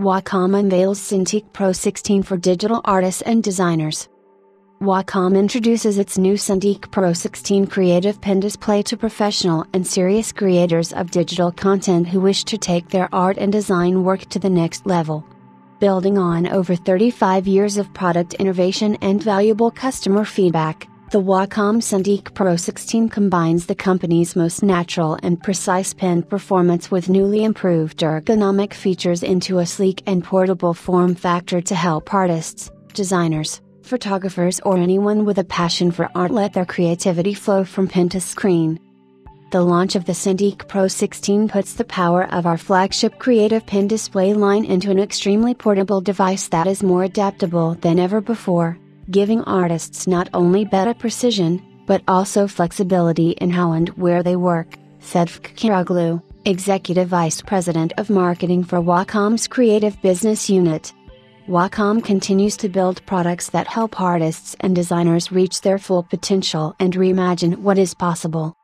Wacom unveils Cintiq Pro 16 for digital artists and designers. Wacom introduces its new Cintiq Pro 16 creative pen display to professional and serious creators of digital content who wish to take their art and design work to the next level. Building on over 35 years of product innovation and valuable customer feedback, the Wacom Cintiq Pro 16 combines the company's most natural and precise pen performance with newly improved ergonomic features into a sleek and portable form factor to help artists, designers, photographers, or anyone with a passion for art let their creativity flow from pen to screen. The launch of the Cintiq Pro 16 puts the power of our flagship creative pen display line into an extremely portable device that is more adaptable than ever before giving artists not only better precision, but also flexibility in how and where they work, said Fk Executive Vice President of Marketing for Wacom's Creative Business Unit. Wacom continues to build products that help artists and designers reach their full potential and reimagine what is possible.